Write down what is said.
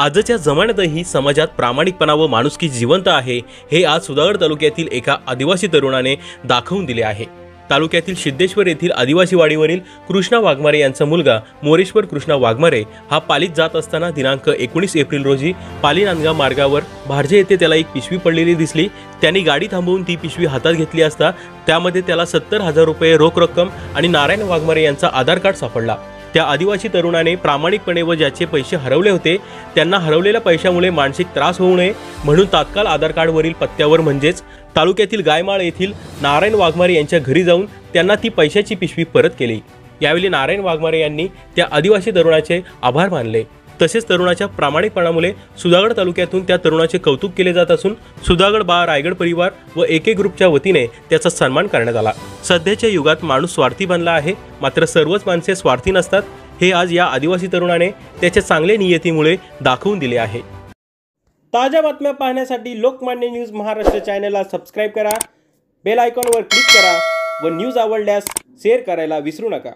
आजच्या जमान्यातही समाजात प्रामाणिकपणा व माणुसकी जिवंत आहे हे आज सुधागड तालुक्यातील एका आदिवासी तरुणाने दाखवून दिले आहे. तालुक्यातील सिद्धेश्वर येथील आदिवासी वाडीवरील कृष्णा वाघमारे यांचा मुलगा मोरेश्वर कृष्णा वाघमारे हा पालीत जात असताना दिनांक एकोणीस एप्रिल रोजी पाली नांदगाव मार्गावर भारजे येथे त्याला एक पिशवी पडलेली दिसली. त्यांनी गाडी थांबवून ती पिशवी हातात घेतली असता त्यामध्ये त्याला सत्तर हजार रुपये रोख रक्कम आणि नारायण वाघमारे यांचा आधार कार्ड सापडला. त्या आदिवासी तरुणाने प्रामाणिकपणे व ज्याचे पैसे हरवले होते त्यांना हरवलेल्या पैशामुळे मानसिक त्रास होऊ नये म्हणून तात्काळ आधार कार्डवरील पत्त्यावर म्हणजेच तालुक्यातील गायमाळ येथील नारायण वाघमारे यांच्या घरी जाऊन त्यांना ती पैशाची पिशवी परत केली. यावेळी नारायण वाघमारे यांनी त्या आदिवासी तरुणाचे आभार मानले. तसेच तरुणाच्या प्रामाणिकपणामुळे सुधागड तालुक्यातून त्या तरुणाचे कौतुक केले जात असून सुधागड बा रायगड परिवार व एके ग्रुपच्या वतीने त्याचा सन्मान करण्यात आला. सध्याच्या युगात माणूस स्वार्थी बनला आहे. मात्र सर्वच माणसे स्वार्थी नसतात. हे आज या आदिवासी तरुणाने त्याच्या चांगल्या नियतीमुळे दाखवून दिले आहे. ताज्या बातम्या पाहण्यासाठी लोकमान्य न्यूज महाराष्ट्र चॅनलला सबस्क्राईब करा. बेल आयकॉनवर क्लिक करा व न्यूज आवडल्यास शेअर करायला विसरू नका.